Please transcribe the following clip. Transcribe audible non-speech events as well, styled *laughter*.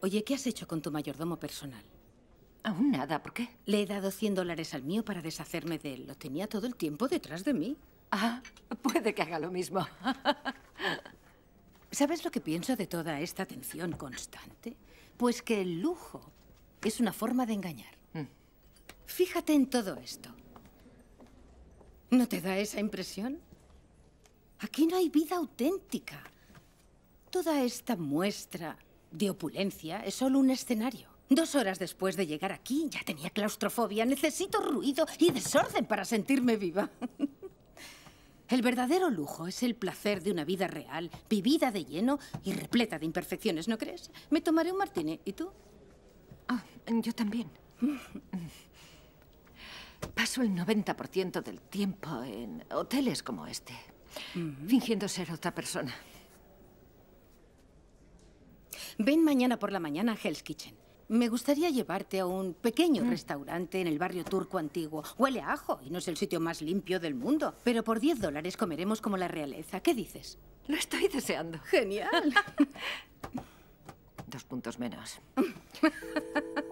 Oye, ¿qué has hecho con tu mayordomo personal? Aún nada, ¿por qué? Le he dado 100 dólares al mío para deshacerme de él. Lo tenía todo el tiempo detrás de mí. Ah, puede que haga lo mismo. *laughs* ¿Sabes lo que pienso de toda esta atención constante? Pues que el lujo es una forma de engañar. Mm. Fíjate en todo esto. ¿No te da esa impresión? Aquí no hay vida auténtica. Toda esta muestra de opulencia es solo un escenario. Dos horas después de llegar aquí ya tenía claustrofobia. Necesito ruido y desorden para sentirme viva. *laughs* El verdadero lujo es el placer de una vida real, vivida de lleno y repleta de imperfecciones, ¿no crees? Me tomaré un martini. ¿Y tú? Ah, yo también. Paso el 90% del tiempo en hoteles como este, fingiendo ser otra persona. Ven mañana por la mañana a Hell's Kitchen. Me gustaría llevarte a un pequeño Mm. restaurante en el barrio turco antiguo. Huele a ajo y no es el sitio más limpio del mundo. Pero por 10 dólares comeremos como la realeza. ¿Qué dices? Lo estoy deseando. Genial. *laughs* Dos puntos menos. *laughs*